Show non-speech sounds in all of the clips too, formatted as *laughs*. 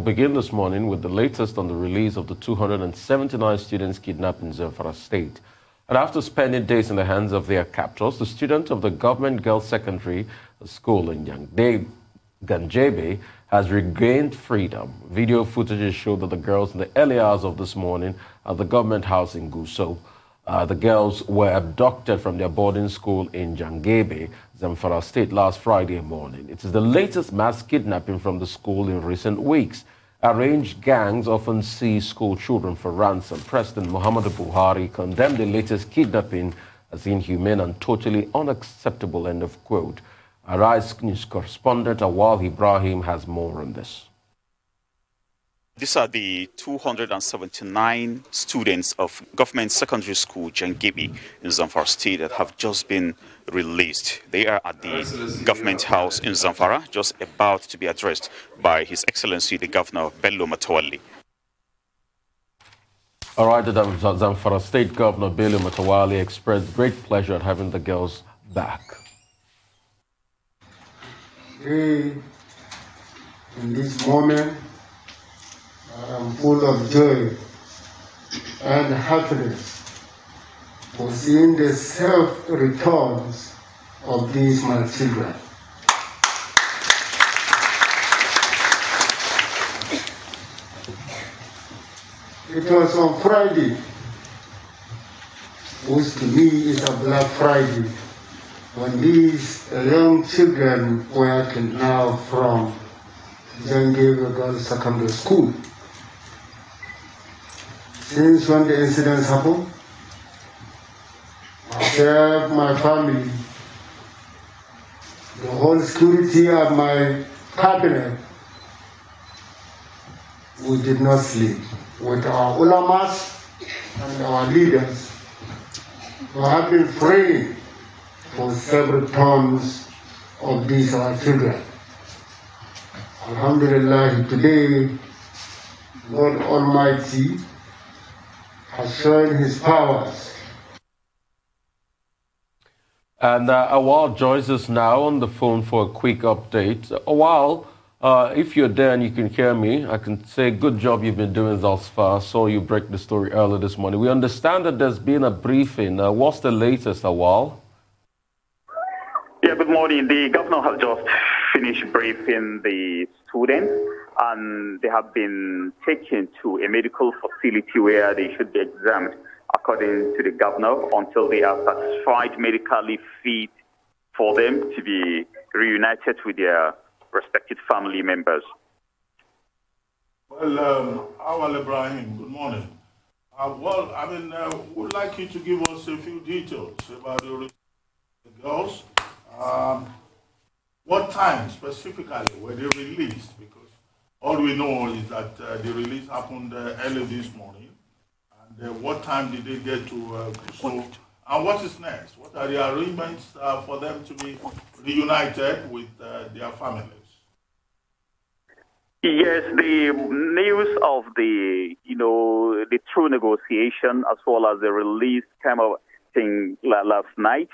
We'll begin this morning with the latest on the release of the 279 students kidnapped in Zamfara State. And after spending days in the hands of their captors, the students of the government girls' secondary school in Yangde, Jangebe has regained freedom. Video footage showed that the girls in the early hours of this morning at the government house in Gusau uh, the girls were abducted from their boarding school in Jangebe, Zamfara State, last Friday morning. It is the latest mass kidnapping from the school in recent weeks. Arranged gangs often seize school children for ransom. President Muhammadu Buhari condemned the latest kidnapping as inhumane and totally unacceptable, end of quote. Arise News correspondent Awal Ibrahim has more on this. These are the 279 students of Government Secondary School Jangebe in Zamfara State that have just been released. They are at the government house in Zamfara, just about to be addressed by His Excellency the Governor Bello Matawalle. All right, the Zamfara State Governor Bello Matawalle expressed great pleasure at having the girls back. Today, in this moment, I am full of joy and happiness for seeing the self returns of these my children. It was on Friday, which to me is a Black Friday, when these young children were now from Gabriel Girls Secondary School. Since when the incidents happened, I myself, my family, the whole security of my cabinet, we did not sleep. With our ulamas and our leaders, we have been praying for several tons of these our children. Alhamdulillah, today, God Almighty has shown his powers. And uh, Awal joins us now on the phone for a quick update. Awal, uh, if you're there and you can hear me, I can say good job you've been doing thus far. I saw you break the story earlier this morning. We understand that there's been a briefing. Uh, what's the latest, Awal? Yeah, good morning. The governor has just finished briefing the students and they have been taken to a medical facility where they should be examined according to the governor until they are satisfied medically fit for them to be reunited with their respective family members. Well, um, Awal Ibrahim, good morning. Uh, well, I mean, uh, would like you to give us a few details about the girls. Um, what time specifically were they released? Because all we know is that uh, the release happened uh, early this morning. And uh, what time did they get to so, And what is next? What are the arrangements uh, for them to be reunited with uh, their families? Yes, the news of the, you know, the true negotiation as well as the release came out thing last night.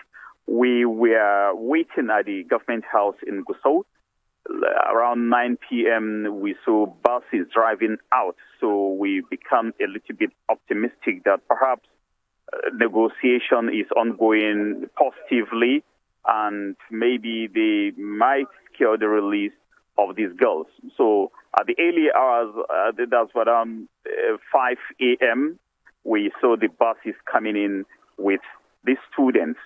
We were waiting at the government house in Gusau around 9 p.m., we saw buses driving out. So we become a little bit optimistic that perhaps uh, negotiation is ongoing positively and maybe they might secure the release of these girls. So at the early hours, uh, that's around uh, 5 a.m., we saw the buses coming in with these students.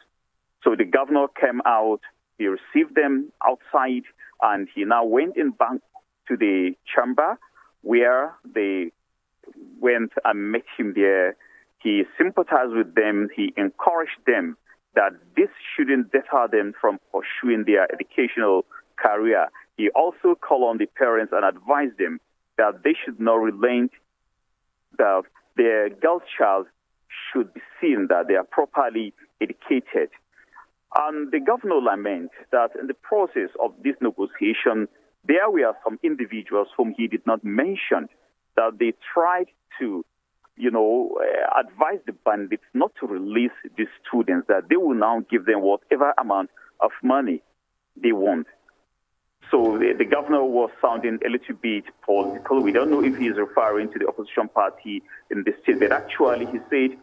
So the governor came out, he received them outside and he now went in back to the chamber where they went and met him there. He sympathized with them. He encouraged them that this shouldn't deter them from pursuing their educational career. He also called on the parents and advised them that they should not relent, that their girl child should be seen that they are properly educated and the governor laments that in the process of this negotiation, there were some individuals whom he did not mention that they tried to, you know, uh, advise the bandits not to release the students, that they will now give them whatever amount of money they want. So the, the, governor was sounding a little bit political. We don't know if he's referring to the opposition party in the state, but actually he said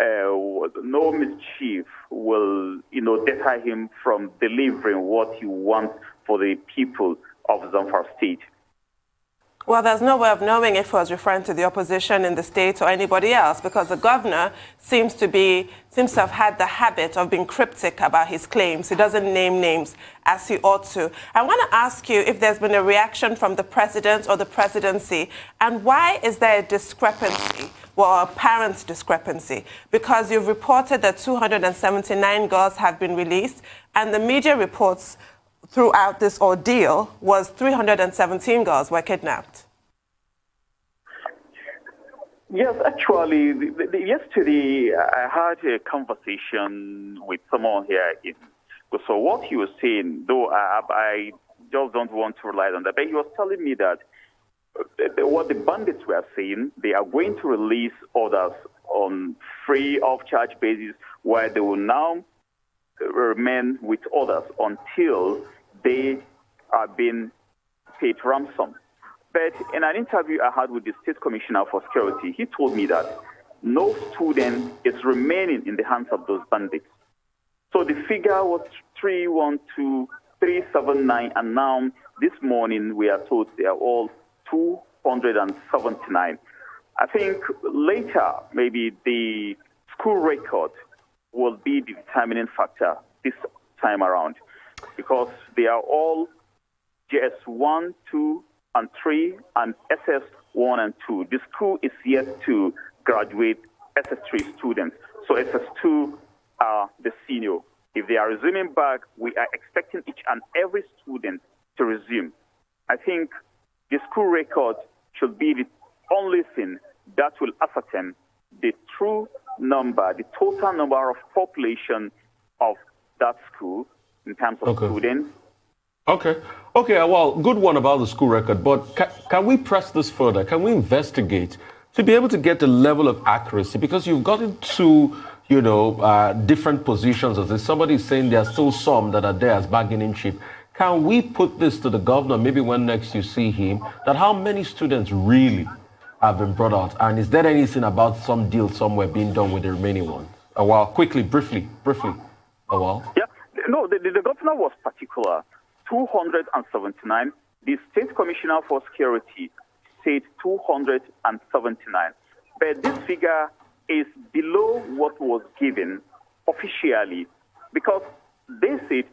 uh, no mischief will, you know, deter him from delivering what he wants for the people of Zamfara state. Well, there's no way of knowing if he was referring to the opposition in the state or anybody else, because the governor seems to be seems to have had the habit of being cryptic about his claims. He doesn't name names as he ought to. I want to ask you if there's been a reaction from the president or the presidency, and why is there a discrepancy? Well, a parent discrepancy, because you've reported that 279 girls have been released, and the media reports throughout this ordeal was 317 girls were kidnapped. Yes, actually, the, the, yesterday I had a conversation with someone here. In, so what he was saying, though I, I just don't want to rely on that, but he was telling me that uh, what the bandits were saying, they are going to release others on free of charge basis, where they will now remain with others until they are being paid ransom. But in an interview I had with the State Commissioner for Security, he told me that no student is remaining in the hands of those bandits. So the figure was 312,379, and now this morning we are told they are all 279. I think later, maybe the school record will be the determining factor this time around because they are all JS1, 2, and 3, and SS1 and 2. The school is yet to graduate SS3 students. So SS2 are the senior. If they are resuming back, we are expecting each and every student to resume. I think the school record should be the only thing that will ascertain the true number, the total number of population of that school in terms of okay. students. Okay. Okay, well, good one about the school record, but can, can we press this further? Can we investigate to be able to get the level of accuracy? Because you've gotten to, you know, uh, different positions. As somebody is saying there are still some that are there as bargaining chip. Can we put this to the governor, maybe when next you see him, that how many students really have been brought out? And is there anything about some deal somewhere being done with the remaining ones? A while, quickly, briefly, briefly, a while. Yeah. *laughs* No, the, the governor was particular. 279. The state commissioner for security said 279. But this figure is below what was given officially because they said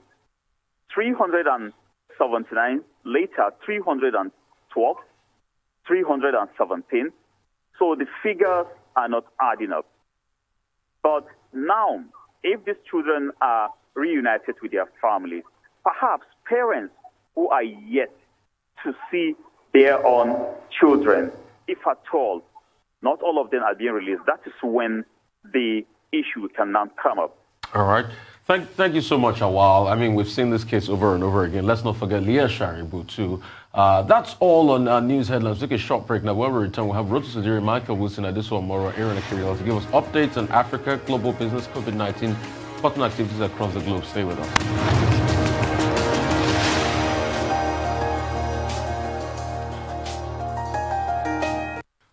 379, later 312, 317. So the figures are not adding up. But now, if these children are reunited with their families. Perhaps parents who are yet to see their own children, if at all, not all of them are being released. That is when the issue can now come up. All right. Thank, thank you so much, Awal. I mean, we've seen this case over and over again. Let's not forget Leah Sharibu, too. Uh, that's all on uh, news headlines. Take a short break now. When we return, we'll have Rotus Oddiri, Michael Wilson, Adiso Moro, Arona Kerejola to give us updates on Africa, global business, COVID 19, partner activities across the globe. Stay with us.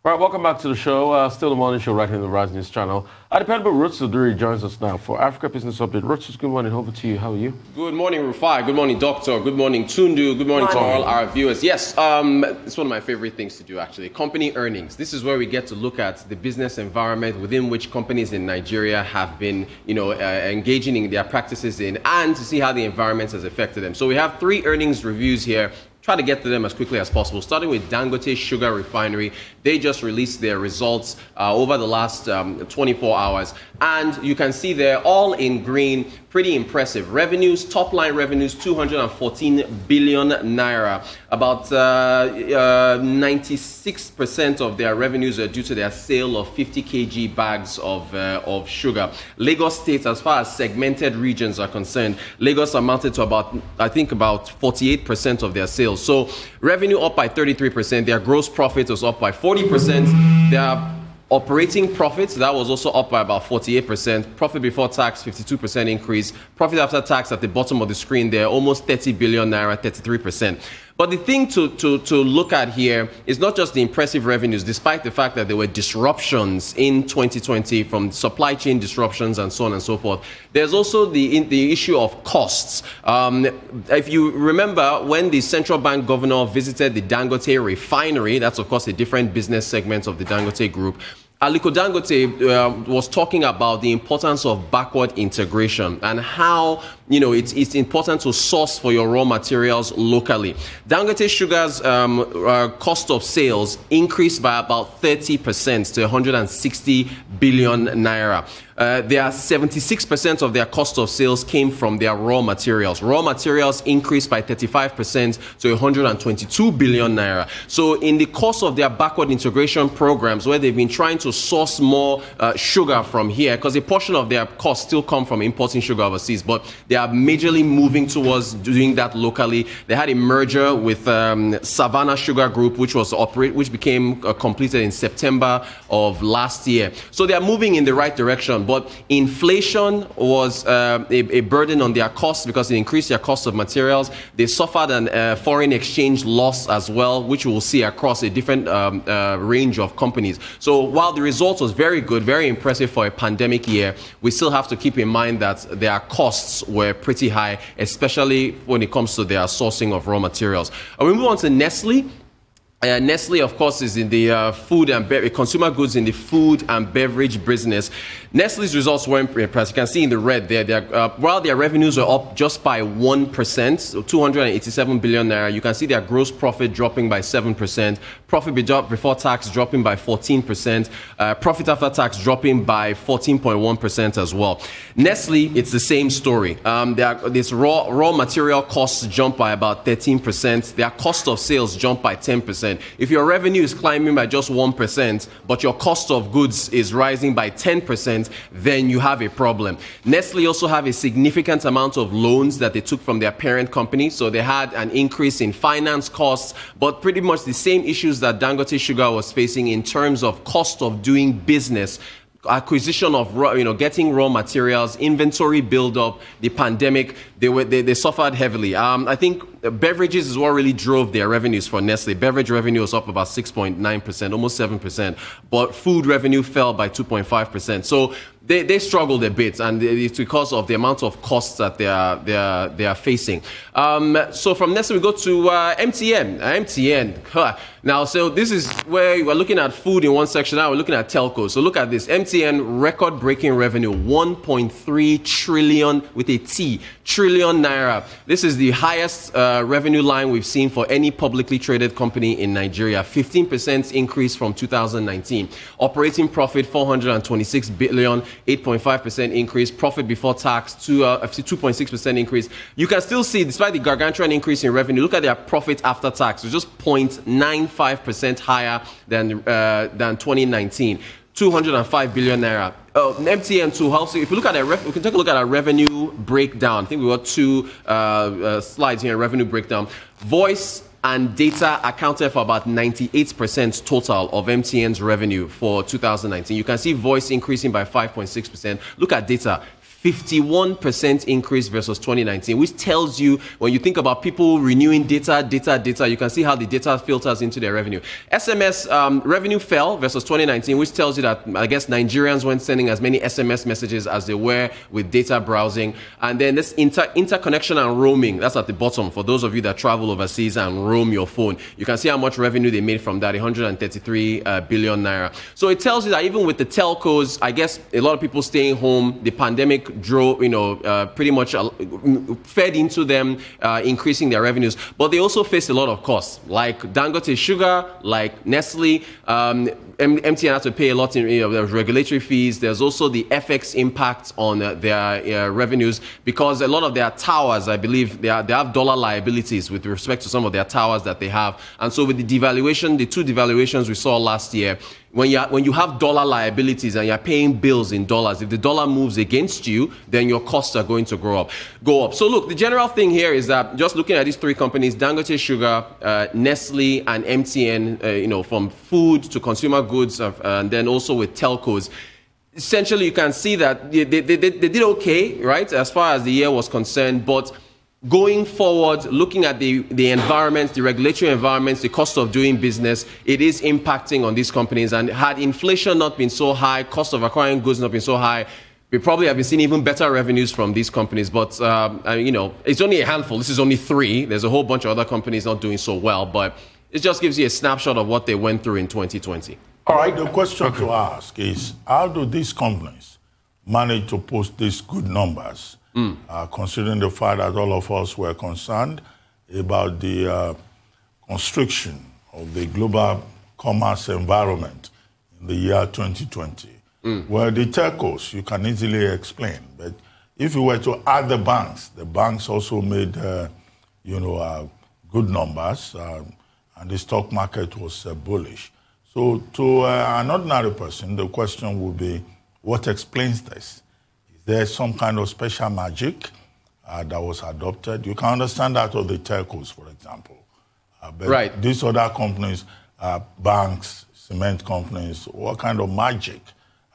All right, welcome back to the show. Uh, still the morning show right here on the Arise News channel. Our dependable Rotus Oddiri joins us now for Africa Business Update. Roots, good morning. Over to you. How are you? Good morning, Rufai. Good morning, Doctor. Good morning, Tundun. Good morning, morning. to all our viewers. Yes, um, it's one of my favorite things to do, actually. Company earnings. This is where we get to look at the business environment within which companies in Nigeria have been, you know, uh, engaging in their practices in, and to see how the environment has affected them. So we have three earnings reviews here try to get to them as quickly as possible. Starting with Dangote Sugar Refinery, they just released their results uh, over the last um, 24 hours, and you can see they're all in green. Pretty impressive revenues. Top line revenues, 214 billion naira. About 96% uh, uh, of their revenues are due to their sale of 50 kg bags of uh, of sugar. Lagos State, as far as segmented regions are concerned, Lagos amounted to about I think about 48% of their sales sales. So revenue up by 33%, their gross profit was up by 40%, their Operating profits, that was also up by about 48%. Profit before tax, 52% increase. Profit after tax at the bottom of the screen there, almost 30 billion naira, 33%. But the thing to, to, to look at here is not just the impressive revenues, despite the fact that there were disruptions in 2020 from supply chain disruptions and so on and so forth. There's also the, the issue of costs. Um, if you remember, when the central bank governor visited the Dangote refinery, that's of course a different business segment of the Dangote group, Aliko Dangote uh, was talking about the importance of backward integration and how you know it's, it's important to source for your raw materials locally. Dangote Sugar's um, uh, cost of sales increased by about 30% to 160 billion naira. Uh, their 76% of their cost of sales came from their raw materials. Raw materials increased by 35% to 122 billion naira. So, in the course of their backward integration programs, where they've been trying to source more uh, sugar from here, because a portion of their costs still come from importing sugar overseas, but they are majorly moving towards doing that locally. They had a merger with um, Savannah Sugar Group, which was operate, which became uh, completed in September of last year. So they are moving in the right direction. But inflation was uh, a, a, burden on their costs because it increased their cost of materials. They suffered a uh, foreign exchange loss as well, which we will see across a different um, uh, range of companies. So while the result was very good, very impressive for a pandemic year, we still have to keep in mind that their costs were pretty high, especially when it comes to their sourcing of raw materials. And we move on to Nestle. Uh, Nestle, of course, is in the uh, food and be- consumer goods in the food and beverage business. Nestle's results weren't impressive. You can see in the red there, uh, while their revenues are up just by 1%, so 287 billion naira, you can see their gross profit dropping by 7%, profit before tax dropping by 14%, uh, profit after tax dropping by 14.1% as well. Nestle, it's the same story. Um, their, this raw, raw material costs jump by about 13%, their cost of sales jump by 10%. If your revenue is climbing by just 1%, but your cost of goods is rising by 10%, then you have a problem. Nestle also have a significant amount of loans that they took from their parent company. So they had an increase in finance costs, but pretty much the same issues that Dangote Sugar was facing in terms of cost of doing business acquisition of raw, you know, getting raw materials, inventory buildup, the pandemic, they were they, they suffered heavily. Um, I think beverages is what really drove their revenues for Nestle. Beverage revenue was up about 6.9%, almost 7%, but food revenue fell by 2.5%. So they, they struggled a bit, and it's because of the amount of costs that they are, they are, they are facing. Um, so from Nestle, we go to uh, MTN. Uh, MTN. Huh. Now, so this is where we're looking at food in one section. Now we're looking at telco. So look at this. MTN record-breaking revenue, 1.3 trillion with a T, trillion naira. This is the highest uh, revenue line we've seen for any publicly traded company in Nigeria. 15% increase from 2019. Operating profit, 426 billion, 8.5% increase. Profit before tax, 2.6% uh, increase. You can still see, despite the gargantuan increase in revenue, look at their profit after tax. It's just 0.9 5% higher than, uh, than 2019. 205 billion naira. Oh, MTN too. Also, if you look at it, we can take a look at our revenue breakdown. I think we got two uh, uh, slides here. Revenue breakdown. Voice and data accounted for about 98% total of MTN's revenue for 2019. You can see voice increasing by 5.6%. Look at data, 51% increase versus 2019, which tells you when you think about people renewing data, data, data, you can see how the data filters into their revenue. SMS um, revenue fell versus 2019, which tells you that I guess Nigerians weren't sending as many SMS messages as they were with data browsing. And then this inter- interconnection and roaming, that's at the bottom for those of you that travel overseas and roam your phone. You can see how much revenue they made from that 133 uh, billion naira. So it tells you that even with the telcos, I guess a lot of people staying home, the pandemic drove, you know, uh, pretty much uh, fed into them, uh, increasing their revenues. But they also faced a lot of costs, like Dangote Sugar, like Nestle. Um, MTN had to pay a lot in you know, regulatory fees. There's also the FX impact on uh, their uh, revenues because a lot of their towers, I believe, they, are, they have dollar liabilities with respect to some of their towers that they have. And so with the devaluation, the two devaluations we saw last year, when you when you have dollar liabilities and you're paying bills in dollars, if the dollar moves against you, then your costs are going to grow up, go up. So look, the general thing here is that just looking at these three companies, Dangote Sugar, uh, Nestle, and MTN, uh, you know, from food to consumer goods, uh, and then also with telcos. Essentially, you can see that they, they, they, they did okay, right, as far as the year was concerned, but going forward, looking at the, the environment, the regulatory environments, the cost of doing business, it is impacting on these companies. And had inflation not been so high, cost of acquiring goods not been so high, we probably have been seeing even better revenues from these companies. But, um, I mean, you know, it's only a handful. This is only three. There's a whole bunch of other companies not doing so well. But it just gives you a snapshot of what they went through in 2020. All right, the question okay. to ask is how do these companies manage to post these good numbers mm. uh, considering the fact that all of us were concerned about the uh, constriction of the global commerce environment in the year 2020. Mm. Well, the telcos, you can easily explain, but if you were to add the banks, the banks also made, uh, you know, uh, good numbers, uh, and the stock market was uh, bullish. So, to an ordinary person, the question would be, what explains this? There's some kind of special magic uh, that was adopted. You can understand that of the telcos, for example. Uh, but right. These other companies, uh, banks, cement companies, what kind of magic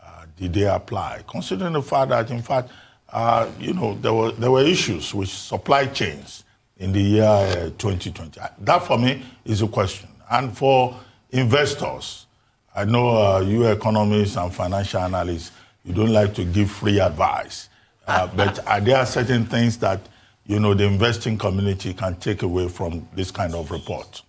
uh, did they apply? Considering the fact that, in fact, uh, you know, there were, there were issues with supply chains in the year 2020. Uh, that, for me, is a question. And for investors, I know you economists and financial analysts you don't like to give free advice. Uh, but are there certain things that you know the investing community can take away from this kind of report?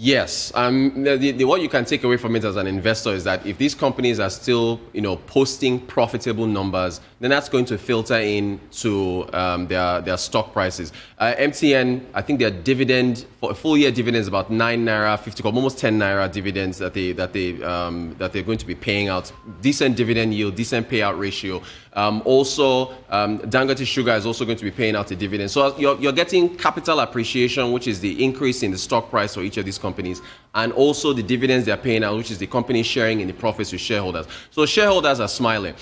Yes. Um, the, the, what you can take away from it as an investor is that if these companies are still, you know, posting profitable numbers, then that's going to filter into um, their, their stock prices. Uh, MTN, I think their dividend, for a full year dividend is about 9 naira, 50, almost 10 naira dividends that, they, that, they, um, that they're going to be paying out. Decent dividend yield, decent payout ratio. Um, also, um, Dangote Sugar is also going to be paying out a dividend. So you're, you're getting capital appreciation, which is the increase in the stock price for each of these companies companies, and also the dividends they're paying out, which is the company sharing in the profits with shareholders. So shareholders are smiling.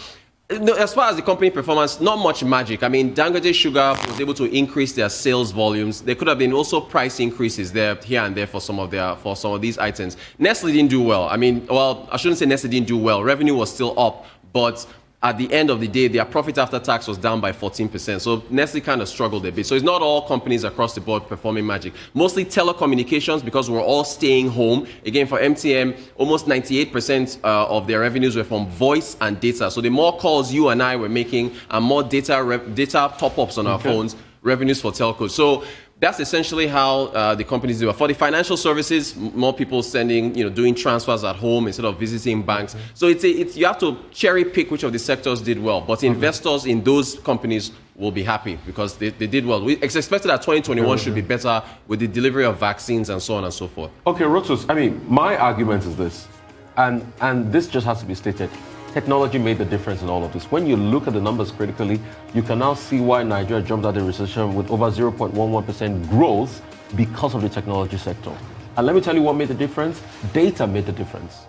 As far as the company performance, not much magic. I mean, Dangote Sugar was able to increase their sales volumes. There could have been also price increases there, here and there for some of their for some of these items. Nestle didn't do well. I mean, well, I shouldn't say Nestle didn't do well. Revenue was still up, but at the end of the day, their profit after tax was down by 14%. So Nestle kind of struggled a bit. So it's not all companies across the board performing magic. Mostly telecommunications because we're all staying home. Again, for MTN, almost 98% uh, of their revenues were from voice and data. So the more calls you and I were making and more data, data top-ups on our phones, revenues for telcos. So that's essentially how uh, the companies do it. For the financial services, more people sending, you know, doing transfers at home instead of visiting banks. Okay. So it's, a, it's, you have to cherry pick which of the sectors did well. But okay. investors in those companies will be happy because they, they did well. We, it's expected that 2021 okay. Mm-hmm. should be better with the delivery of vaccines and so on and so forth. Okay, Rotus, I mean, my argument is this, and, and this just has to be stated technology made the difference in all of this. When you look at the numbers critically, you can now see why Nigeria jumped out of the recession with over 0.11% growth because of the technology sector. And let me tell you what made the difference. Data made the difference.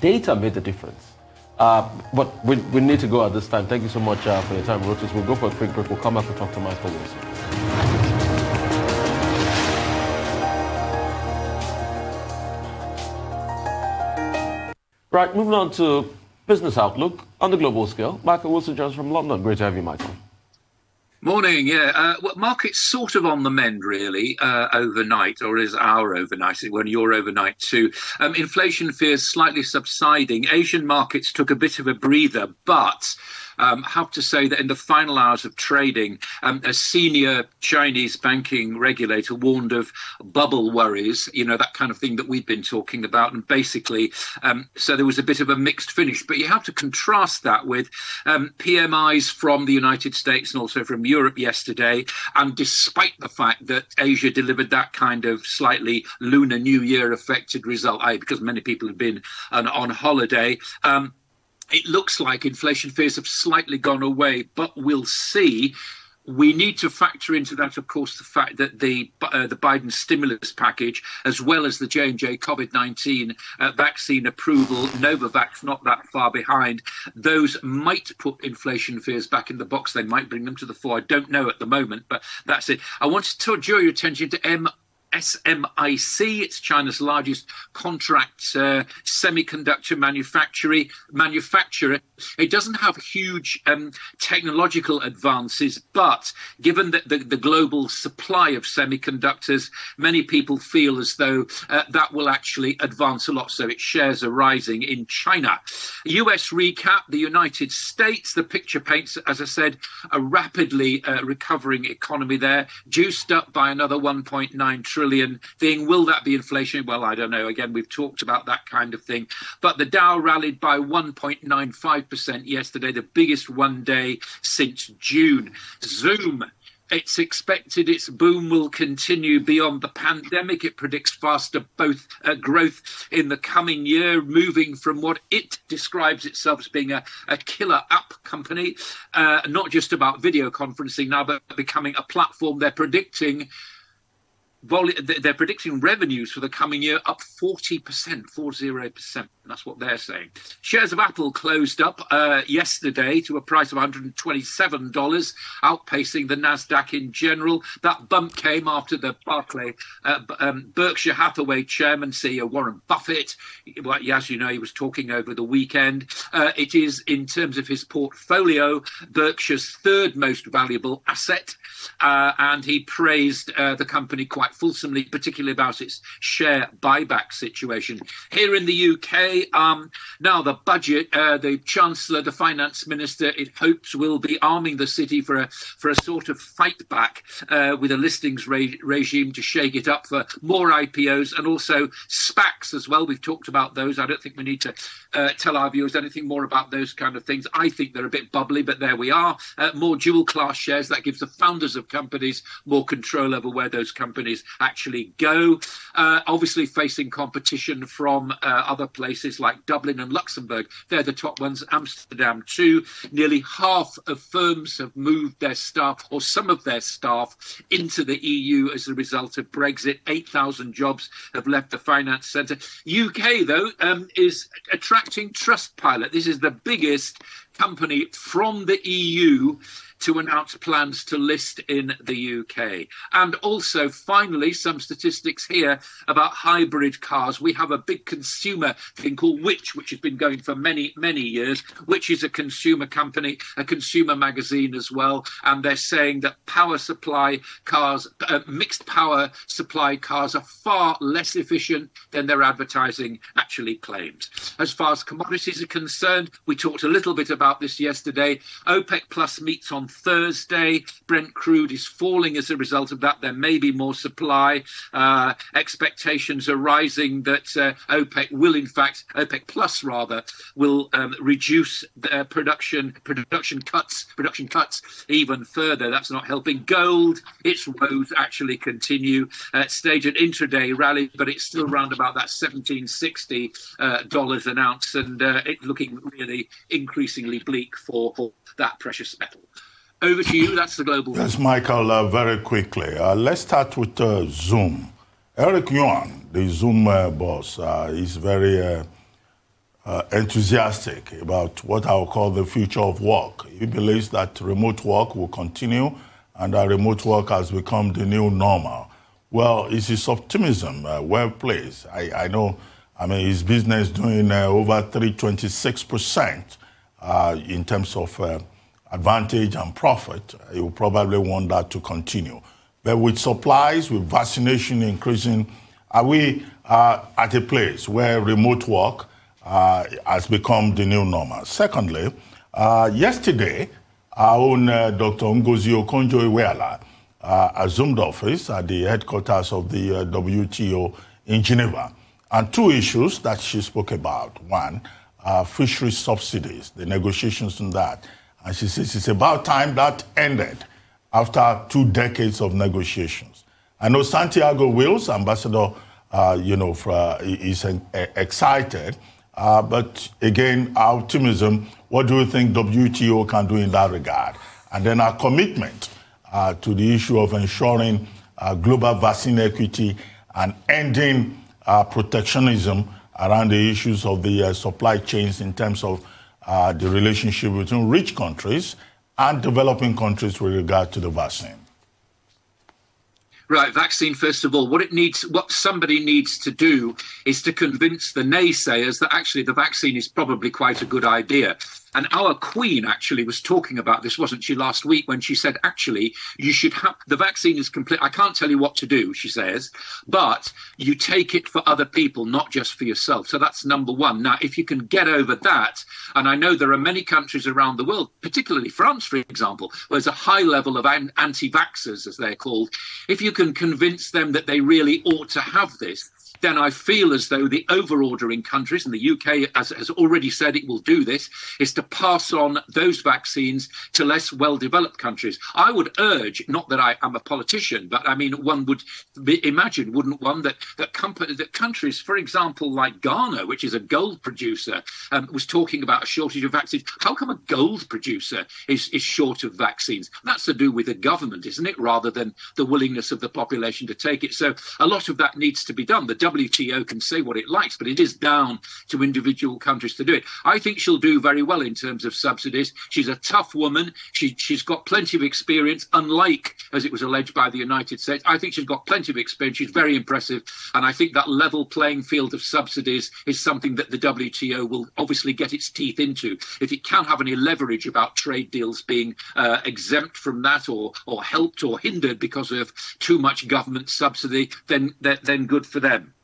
Data made the difference. Uh, but we, we need to go at this time. Thank you so much uh, for your time, Rotus. We'll go for a quick break. We'll come back and talk to Michael Wilson. Right, moving on to business outlook on the global scale. Michael Wilson joins from London. Great to have you, Michael. Morning, yeah. Uh, well, market's sort of on the mend, really, uh, overnight, or is our overnight when you're overnight too. Um, inflation fears slightly subsiding. Asian markets took a bit of a breather, but um, have to say that in the final hours of trading, um, a senior Chinese banking regulator warned of bubble worries, you know, that kind of thing that we've been talking about. And basically, um, so there was a bit of a mixed finish. But you have to contrast that with um, PMIs from the United States and also from Europe yesterday. And despite the fact that Asia delivered that kind of slightly Lunar New Year affected result, because many people have been on, on holiday, um, it looks like inflation fears have slightly gone away, but we'll see we need to factor into that, of course, the fact that the uh, the Biden stimulus package, as well as the J and J COVID nineteen uh, vaccine approval, Novavax not that far behind, those might put inflation fears back in the box. They might bring them to the fore. I don't know at the moment, but that's it. I wanted to draw your attention to M SMIC. It's China's largest contract uh, semiconductor manufacturer. Manufacturer. It doesn't have huge um, technological advances, but given that the, the, global supply of semiconductors, many people feel as though uh, that will actually advance a lot. So its shares are rising in China. US recap: the United States. The picture paints, as I said, a rapidly uh, recovering economy there, juiced up by another 1.9 trillion trillion thing. Will that be inflation? Well, I don't know. Again, we've talked about that kind of thing. But the Dow rallied by 1.95% yesterday, the biggest one day since June. Zoom it's expected its boom will continue beyond the pandemic. It predicts faster both uh, growth in the coming year, moving from what it describes itself as being a, a killer app company, uh, not just about video conferencing now, but becoming a platform. They're predicting they're predicting revenues for the coming year up 40%, 40%. That's what they're saying. Shares of Apple closed up uh, yesterday to a price of $127, outpacing the Nasdaq in general. That bump came after the Barclay, uh, um, Berkshire Hathaway chairman, CEO Warren Buffett. Well, as you know, he was talking over the weekend. Uh, it is, in terms of his portfolio, Berkshire's third most valuable asset, uh, and he praised uh, the company quite fulsomely, particularly about its share buyback situation. Here in the UK, um, now, the budget, uh, the Chancellor, the Finance Minister, it hopes will be arming the city for a for a sort of fight back uh, with a listings re- regime to shake it up for more IPOs and also SPACs as well. We've talked about those. I don't think we need to uh, tell our viewers anything more about those kind of things. I think they're a bit bubbly, but there we are. Uh, more dual class shares that gives the founders of companies more control over where those companies actually go. Uh, obviously, facing competition from uh, other places like Dublin and Luxembourg. They're the top ones. Amsterdam, too. Nearly half of firms have moved their staff or some of their staff into the EU as a result of Brexit. 8,000 jobs have left the finance centre. UK, though, um, is attracting Trustpilot. This is the biggest company from the EU to announce plans to list in the UK. And also, finally, some statistics here about hybrid cars. We have a big consumer thing called Which, which has been going for many, many years, which is a consumer company, a consumer magazine as well. And they're saying that power supply cars, uh, mixed power supply cars, are far less efficient than their advertising actually claims. As far as commodities are concerned, we talked a little bit about this yesterday. OPEC Plus meets on Thursday. Brent crude is falling as a result of that. There may be more supply. Uh, expectations are rising that uh, OPEC will, in fact, OPEC Plus rather, will um, reduce their production production cuts production cuts even further. That's not helping. Gold, its woes actually continue. Uh, stage an intraday rally, but it's still around about that 1760 uh, dollars an ounce, and uh, it's looking really increasingly bleak for, for that precious metal. Over to you. That's the global. Yes, Michael, uh, very quickly. Uh, let's start with uh, Zoom. Eric Yuan, the Zoom uh, boss, uh, is very uh, enthusiastic about what I will call the future of work. He believes that remote work will continue and that remote work has become the new normal. Well, is his optimism well placed? I, I, know, I mean, his business doing over 326% in terms of advantage and profit, you probably want that to continue. But with supplies, with vaccination increasing, are we uh, at a place where remote work uh, has become the new normal? Secondly, uh, yesterday, our own uh, Dr. Ngozi Okonjo-Iweala uh, assumed office at the headquarters of the uh, WTO in Geneva. And two issues that she spoke about. One, fishery subsidies, the negotiations on that. And she says it's about time that ended after two decades of negotiations. I know Santiago Wills, ambassador, uh, you know, for, uh, is uh, excited. Uh, but again, optimism, what do you think WTO can do in that regard? And then our commitment uh, to the issue of ensuring uh, global vaccine equity and ending protectionism around the issues of the supply chains in terms of uh, the relationship between rich countries and developing countries with regard to the vaccine. Right, vaccine, first of all, what it needs, what somebody needs to do is to convince the naysayers that actually the vaccine is probably quite a good idea. And our Queen actually was talking about this, wasn't she, last week when she said, actually, you should have the vaccine is complete. I can't tell you what to do, she says, but you take it for other people, not just for yourself. So that's number one. Now, if you can get over that, and I know there are many countries around the world, particularly France, for example, where there's a high level of anti vaxxers, as they're called, if you can convince them that they really ought to have this, then I feel as though the overordering countries, and the UK as, has already said it will do this, is to pass on those vaccines to less well developed countries. I would urge, not that I am a politician, but I mean, one would be, imagine, wouldn't one, that, that, that countries, for example, like Ghana, which is a gold producer, um, was talking about a shortage of vaccines. How come a gold producer is, is short of vaccines? That's to do with the government, isn't it, rather than the willingness of the population to take it. So a lot of that needs to be done. The WTO can say what it likes, but it is down to individual countries to do it. I think she'll do very well in terms of subsidies. She's a tough woman. She, she's got plenty of experience, unlike, as it was alleged by the United States. I think she's got plenty of experience. She's very impressive. And I think that level playing field of subsidies is something that the WTO will obviously get its teeth into. If it can't have any leverage about trade deals being uh, exempt from that or, or helped or hindered because of too much government subsidy, then, then good for them.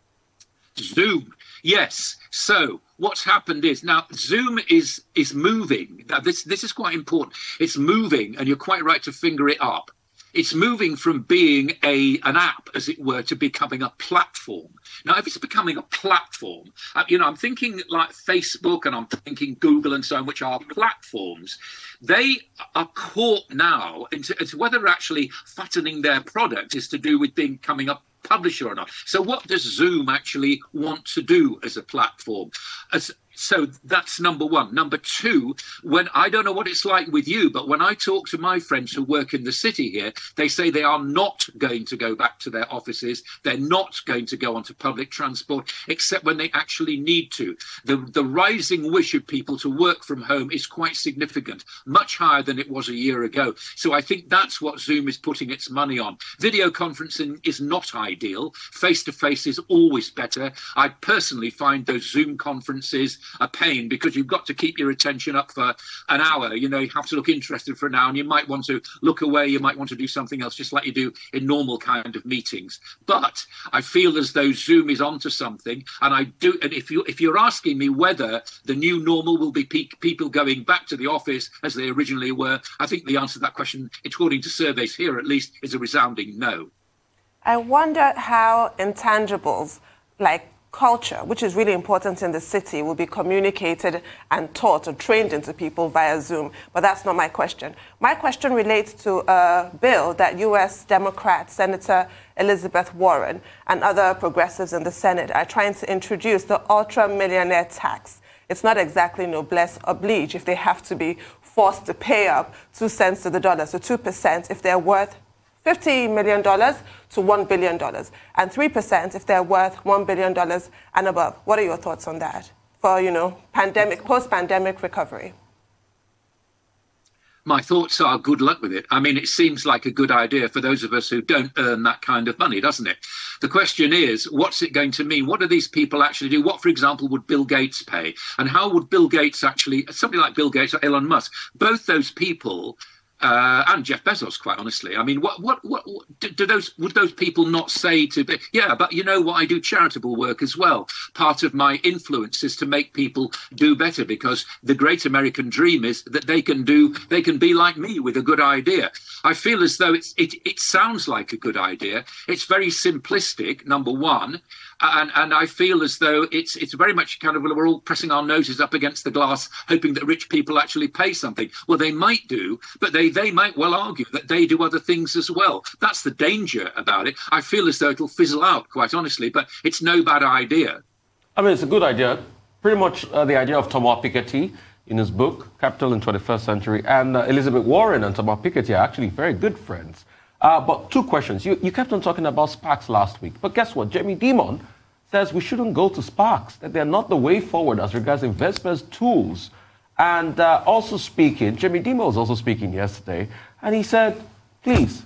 Zoom. Yes. So what's happened is now Zoom is is moving. Now this this is quite important. It's moving, and you're quite right to finger it up. It's moving from being a an app, as it were, to becoming a platform. Now, if it's becoming a platform, uh, you know, I'm thinking like Facebook and I'm thinking Google and so on, which are platforms. They are caught now into, into whether actually fattening their product is to do with being coming up publisher or not. So, what does Zoom actually want to do as a platform? As so that's number one. Number two, when I don't know what it's like with you, but when I talk to my friends who work in the city here, they say they are not going to go back to their offices. They're not going to go onto public transport, except when they actually need to. The, the rising wish of people to work from home is quite significant, much higher than it was a year ago. So I think that's what Zoom is putting its money on. Video conferencing is not ideal. Face to face is always better. I personally find those Zoom conferences a pain because you've got to keep your attention up for an hour. You know, you have to look interested for an hour and you might want to look away, you might want to do something else, just like you do in normal kind of meetings. But I feel as though Zoom is onto something. And I do, and if you if you're asking me whether the new normal will be pe- people going back to the office as they originally were, I think the answer to that question, according to surveys here at least, is a resounding no. I wonder how intangibles like culture, which is really important in the city, will be communicated and taught or trained into people via Zoom. But that's not my question. My question relates to a bill that U.S. Democrat Senator Elizabeth Warren and other progressives in the Senate are trying to introduce the ultra millionaire tax. It's not exactly noblesse oblige if they have to be forced to pay up two cents to the dollar, so 2% if they're worth $50 million to $1 billion, and 3% if they're worth $1 billion and above. What are your thoughts on that for, you know, pandemic, post-pandemic recovery? my thoughts are good luck with it. I mean, it seems like a good idea for those of us who don't earn that kind of money, doesn't it? The question is, what's it going to mean? What do these people actually do? What, for example, would Bill Gates pay? And how would Bill Gates actually, somebody like Bill Gates or Elon Musk, both those people uh, and Jeff Bezos, quite honestly. I mean, what, what, what, what do, do, those would those people not say to? Be, yeah, but you know what? I do charitable work as well. Part of my influence is to make people do better because the great American dream is that they can do, they can be like me with a good idea. I feel as though it's it it sounds like a good idea. It's very simplistic. Number one, and and I feel as though it's it's very much kind of we're all pressing our noses up against the glass, hoping that rich people actually pay something. Well, they might do, but they they might well argue that they do other things as well. That's the danger about it. I feel as though it'll fizzle out, quite honestly, but it's no bad idea. I mean, it's a good idea. Pretty much uh, the idea of Thomas Piketty in his book, Capital in 21st Century, and uh, Elizabeth Warren and Thomas Piketty are actually very good friends. Uh, but two questions. You, you kept on talking about SPACs last week, but guess what? Jamie Dimon says we shouldn't go to SPACs, that they're not the way forward as regards investment tools. And uh, also speaking, Jamie Dimon was also speaking yesterday, and he said, please,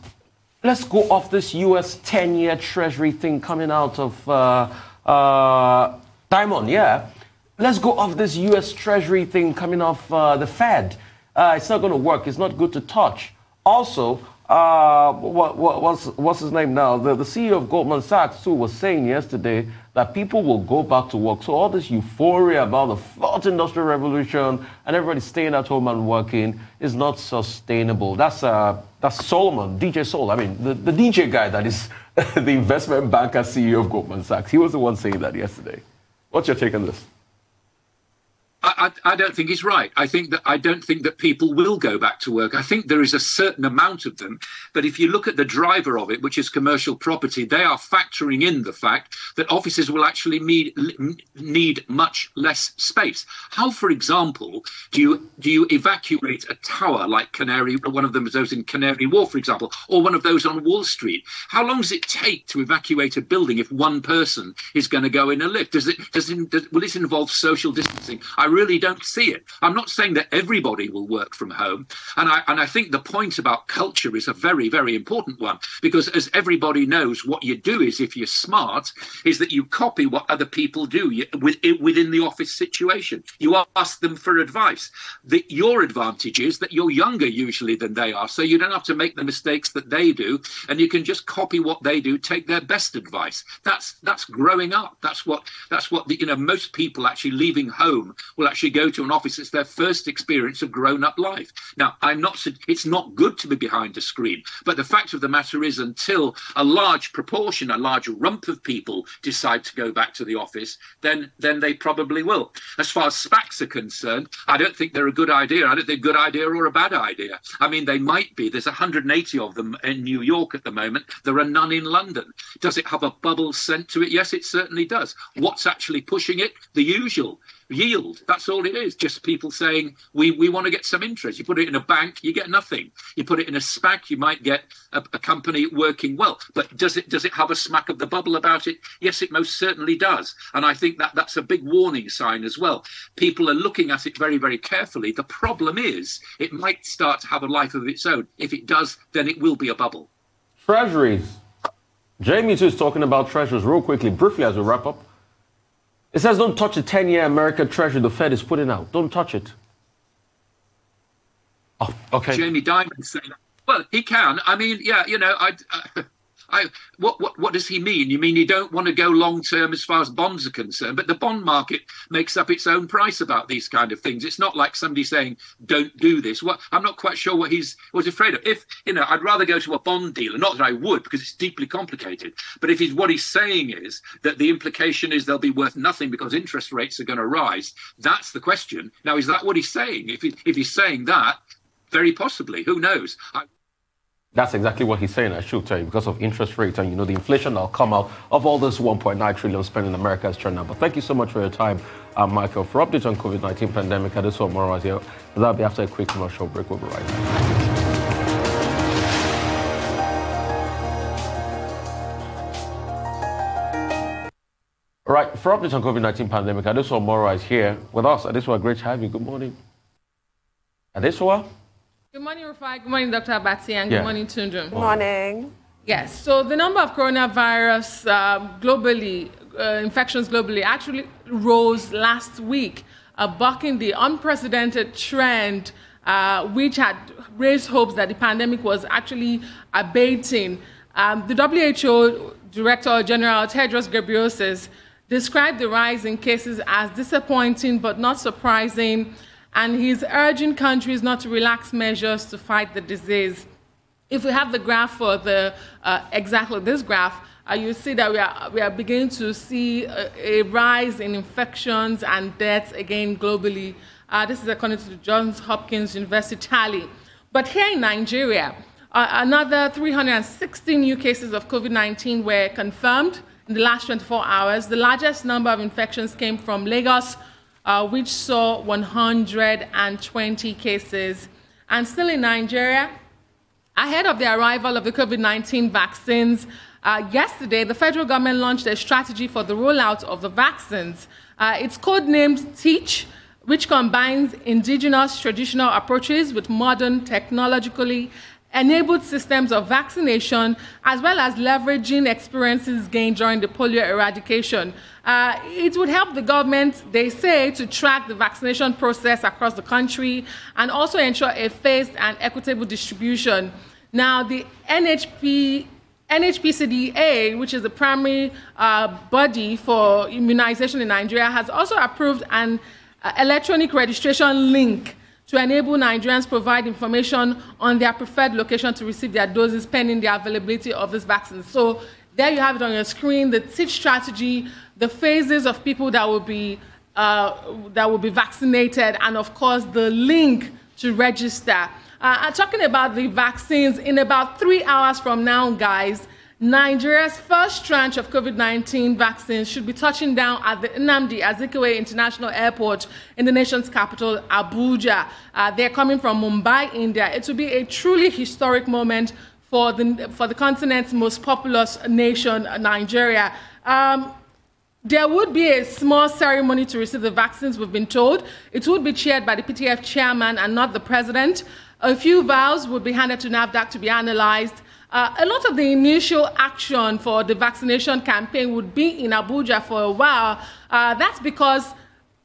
let's go off this US 10 year treasury thing coming out of uh, uh, Dimon, yeah. Let's go off this US treasury thing coming off uh, the Fed. Uh, it's not going to work. It's not good to touch. Also, uh, what, what, what's, what's his name now? The, the CEO of Goldman Sachs, too, was saying yesterday that people will go back to work. So all this euphoria about the fourth industrial revolution and everybody staying at home and working is not sustainable. That's, uh, that's Solomon, DJ Sol. I mean, the, the DJ guy that is *laughs* the investment banker CEO of Goldman Sachs. He was the one saying that yesterday. What's your take on this? I, I, don't think he's right. I think that I don't think that people will go back to work. I think there is a certain amount of them, but if you look at the driver of it, which is commercial property, they are factoring in the fact that offices will actually need, need much less space. How, for example, do you do you evacuate a tower like Canary, one of them is those in Canary Wharf, for example, or one of those on Wall Street? How long does it take to evacuate a building if one person is going to go in a lift? Does it does it does, will this involve social distancing? I really don't see it. I'm not saying that everybody will work from home. And I, and I think the point about culture is a very, very important one because as everybody knows, what you do is if you're smart, is that you copy what other people do within the office situation. You ask them for advice. Your advantage is that you're younger usually than they are. So you don't have to make the mistakes that they do. And you can just copy what they do, take their best advice. That's that's growing up. That's what that's what the, you know most people actually leaving home will actually go to an office. It's their first experience of grown up life. Now, I'm not, it's not good to be behind a screen, but the fact of the matter is, until a large proportion, a large rump of people decide to go back to the office, then, then they probably will. As far as SPACs are concerned, I don't think they're a good idea. I don't think a good idea or a bad idea. I mean, they might be. There's 180 of them in New York at the moment. There are none in London. Does it have a bubble scent to it? Yes, it certainly does. What's actually pushing it? The usual yield. That's all it is. Just people saying we we want to get some interest. You put it in a bank, you get nothing. You put it in a SPAC, you might get a, a, company working well. But does it does it have a smack of the bubble about it? Yes, it most certainly does. And I think that that's a big warning sign as well. People are looking at it very very carefully. The problem is it might start to have a life of its own. If it does, then it will be a bubble. Treasuries. Jamie is talking about treasuries real quickly, briefly as we wrap up. It says don't touch the 10 year America Treasury the Fed is putting out. Don't touch it. Oh, okay. Jamie Dimon saying, well, he can. I mean, yeah, you know, I. Uh, *laughs* I, what, what, what does he mean? You mean you don't want to go long term as far as bonds are concerned? But the bond market makes up its own price about these kind of things. It's not like somebody saying don't do this. What I'm not quite sure what he's was afraid of. If you know, I'd rather go to a bond dealer. Not that I would, because it's deeply complicated. But if he's what he's saying is that the implication is they'll be worth nothing because interest rates are going to rise. That's the question. Now, is that what he's saying? If he, if he's saying that, very possibly. Who knows? I, that's exactly what he's saying, I should tell you, because of interest rates and, you know, the inflation that'll come out of all this 1.9 trillion spent in America has turned. But thank you so much for your time, uh, Michael. For updates on COVID-19 pandemic, I just want more right here. That'll be after a quick commercial break. We'll be right back. All right, for updates on COVID-19 pandemic, Adesua Mora is here with us. Adesua, great to have you. Good morning. Adesua? Good morning, Rufai. Good morning, Dr. Abati, and yeah. good morning, Tundun. Good morning. Yes, so the number of coronavirus uh, globally, uh, infections globally, actually rose last week, uh, bucking the unprecedented trend uh, which had raised hopes that the pandemic was actually abating. Um, the WHO Director General Tedros Ghebreyesus described the rise in cases as disappointing but not surprising and he's urging countries not to relax measures to fight the disease. If we have the graph for the uh, exactly this graph, uh, you see that we are, we are beginning to see a, a rise in infections and deaths again globally. Uh, this is according to the Johns Hopkins University tally. But here in Nigeria, uh, another 360 new cases of COVID 19 were confirmed in the last 24 hours. The largest number of infections came from Lagos, uh, which saw 120 cases. And still in Nigeria, ahead of the arrival of the COVID 19 vaccines, uh, yesterday the federal government launched a strategy for the rollout of the vaccines. Uh, it's codenamed TEACH, which combines indigenous traditional approaches with modern technologically enabled systems of vaccination, as well as leveraging experiences gained during the polio eradication. Uh, it would help the government, they say, to track the vaccination process across the country and also ensure a phased and equitable distribution. Now, the NHP NHPCDA, which is the primary uh, body for immunization in Nigeria, has also approved an uh, electronic registration link to enable Nigerians provide information on their preferred location to receive their doses pending the availability of this vaccine. So there you have it on your screen, the teach strategy, the phases of people that will be uh, that will be vaccinated, and of course the link to register. Uh, talking about the vaccines, in about three hours from now, guys, Nigeria's first tranche of COVID 19 vaccines should be touching down at the Nnamdi Azikiwe International Airport in the nation's capital, Abuja. Uh, they're coming from Mumbai, India. It will be a truly historic moment for the, for the continent's most populous nation, Nigeria. Um, there would be a small ceremony to receive the vaccines, we've been told. It would be chaired by the PTF chairman and not the president. A few vials would be handed to NAFDAC to be analyzed. Uh, a lot of the initial action for the vaccination campaign would be in Abuja for a while. Uh, that's because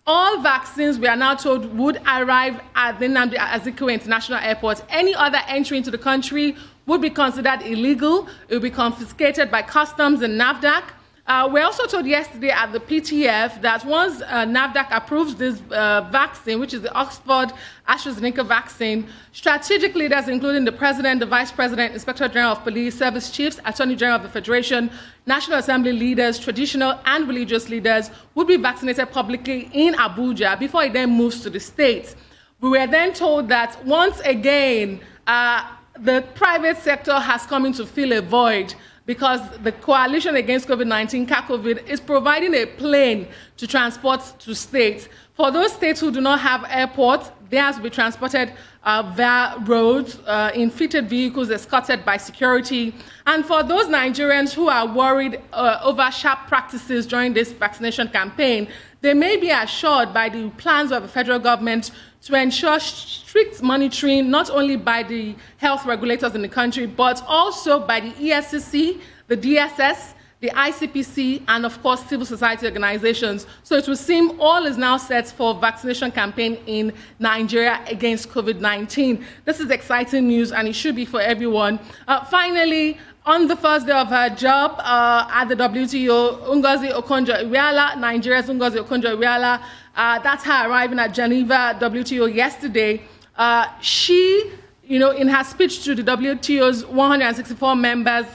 all vaccines, we are now told, would arrive at the Nnamdi Azikiwe International Airport. Any other entry into the country would be considered illegal. It would be confiscated by customs and NAFDAC. Uh, we also told yesterday at the PTF that once uh, NAFDAC approves this uh, vaccine, which is the Oxford AstraZeneca vaccine, strategic leaders, including the President, the Vice President, Inspector General of Police, Service Chiefs, Attorney General of the Federation, National Assembly leaders, traditional and religious leaders, would be vaccinated publicly in Abuja before it then moves to the states. We were then told that once again, uh, the private sector has come in to fill a void because the coalition against COVID 19, CACOVID, is providing a plane to transport to states. For those states who do not have airports, they have to be transported uh, via roads uh, in fitted vehicles escorted by security. And for those Nigerians who are worried uh, over sharp practices during this vaccination campaign, they may be assured by the plans of the federal government to ensure strict monitoring not only by the health regulators in the country, but also by the EFCC, the DSS, the ICPC, and of course, civil society organizations. So it would seem all is now set for vaccination campaign in Nigeria against COVID-19. This is exciting news, and it should be for everyone. Uh, finally, on the first day of her job uh, at the WTO, Ngozi Okonjo-Iweala, Nigeria's Ngozi Okonjo-Iweala, uh, that's her arriving at Geneva WTO yesterday. Uh, she, you know, in her speech to the WTO's 164 members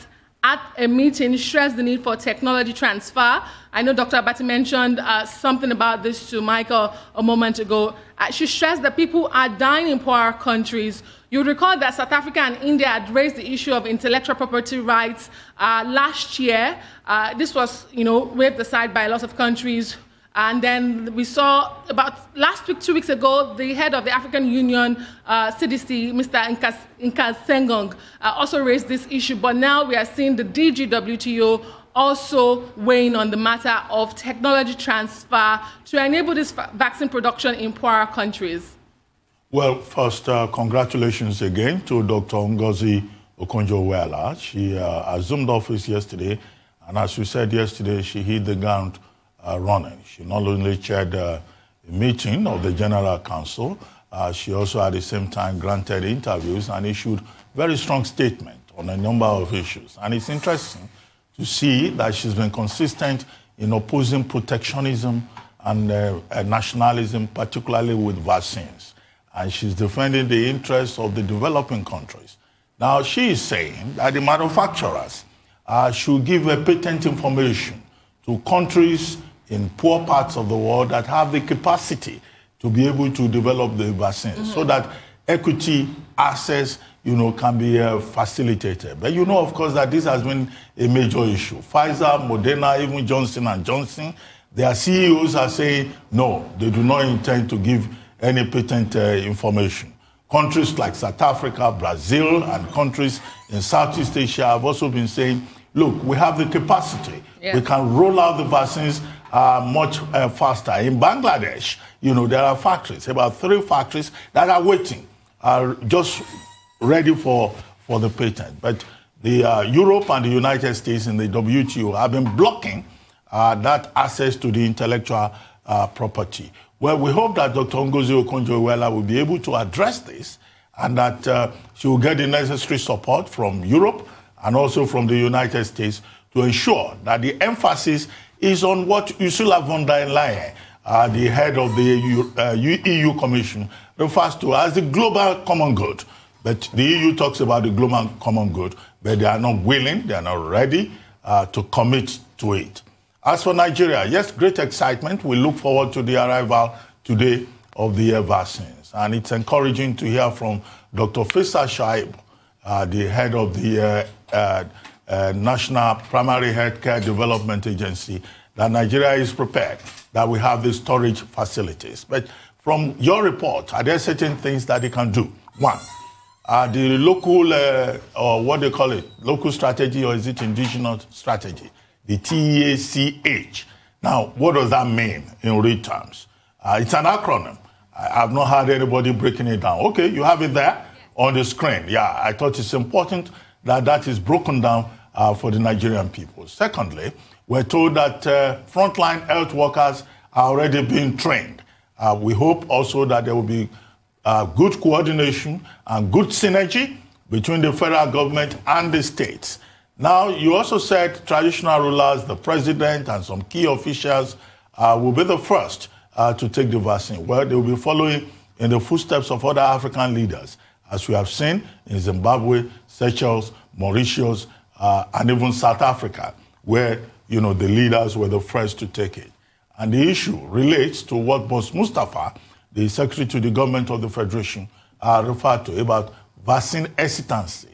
at a meeting, stressed the need for technology transfer. I know Dr. Abati mentioned uh, something about this to Michael a moment ago. Uh, she stressed that people are dying in poorer countries. You recall that South Africa and India had raised the issue of intellectual property rights uh, last year. Uh, this was, you know, waved aside by a lot of countries and then we saw about last week, two weeks ago, the head of the African Union, uh, CDC, Mr. Nkas Sengong, uh, also raised this issue. But now we are seeing the DGWTO also weighing on the matter of technology transfer to enable this vaccine production in poorer countries. Well, first, uh, congratulations again to Dr. Ngozi Okonjo-Iweala. She uh, assumed office yesterday, and as we said yesterday, she hit the ground running. She not only chaired uh, a meeting of the General Council, uh, she also at the same time granted interviews and issued very strong statement on a number of issues. And it's interesting to see that she's been consistent in opposing protectionism and uh, nationalism, particularly with vaccines. And she's defending the interests of the developing countries. Now, she is saying that the manufacturers uh, should give a patent information to countries in poor parts of the world that have the capacity to be able to develop the vaccines mm -hmm. so that equity access you know, can be uh, facilitated. But you know, of course, that this has been a major issue. Pfizer, Moderna, even Johnson and Johnson Their CEOs are saying no, they do not intend to give any patent uh, information. Countries like South Africa, Brazil, and countries in Southeast Asia have also been saying, look, we have the capacity. Yeah. We can roll out the vaccines uh, much uh, faster. In Bangladesh, you know, there are factories, about three factories that are waiting, are just ready for, for the patent. But the uh, Europe and the United States and the WTO have been blocking uh, that access to the intellectual uh, property. Well, we hope that Dr. Ngozi Okonjo-Iweala will be able to address this and that uh, she will get the necessary support from Europe and also from the United States to ensure that the emphasis is on what Ursula von der Leyen, uh, the head of the EU, uh, EU Commission, refers to as the global common good. But the EU talks about the global common good, but they are not willing, they are not ready uh, to commit to it. As for Nigeria, yes, great excitement. We look forward to the arrival today of the vaccines. And it's encouraging to hear from Dr. Faisal Shuaib, uh, the head of the uh, uh, National Primary Healthcare Development Agency, that Nigeria is prepared, that we have the storage facilities. But from your report, are there certain things that they can do? One, uh, the local, uh, or what they call it, local strategy, or is it indigenous strategy? the TACH. Now, what does that mean in real terms? Uh, it's an acronym. I have not heard anybody breaking it down. Okay, you have it there on the screen. Yeah, I thought it's important that that is broken down uh, for the Nigerian people. Secondly, we're told that uh, frontline health workers are already being trained. Uh, we hope also that there will be uh, good coordination and good synergy between the federal government and the states now, you also said traditional rulers, the president, and some key officials uh, will be the first uh, to take the vaccine. Well, they will be following in the footsteps of other African leaders, as we have seen in Zimbabwe, Seychelles, Mauritius, uh, and even South Africa, where you know the leaders were the first to take it. And the issue relates to what Boss Mustapha, the secretary to the government of the federation, uh, referred to about vaccine hesitancy.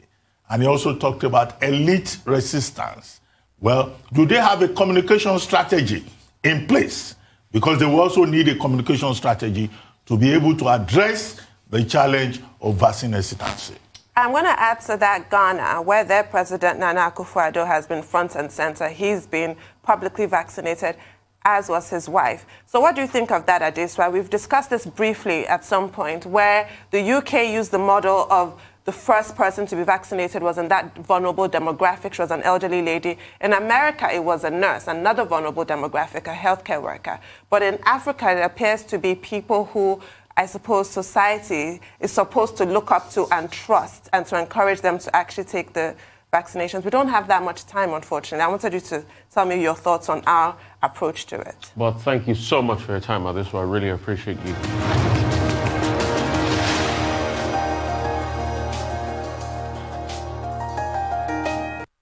And he also talked about elite resistance. Well, do they have a communication strategy in place? Because they will also need a communication strategy to be able to address the challenge of vaccine hesitancy. I'm going to add to that Ghana, where their president Nana Akufo-Addo has been front and center. He's been publicly vaccinated, as was his wife. So, what do you think of that, Adesua? We've discussed this briefly at some point, where the UK used the model of the first person to be vaccinated was in that vulnerable demographic. She was an elderly lady. In America, it was a nurse, another vulnerable demographic, a healthcare worker. But in Africa, it appears to be people who I suppose society is supposed to look up to and trust and to encourage them to actually take the vaccinations. We don't have that much time, unfortunately. I wanted you to tell me your thoughts on our approach to it. Well, thank you so much for your time, Adesua. I really appreciate you.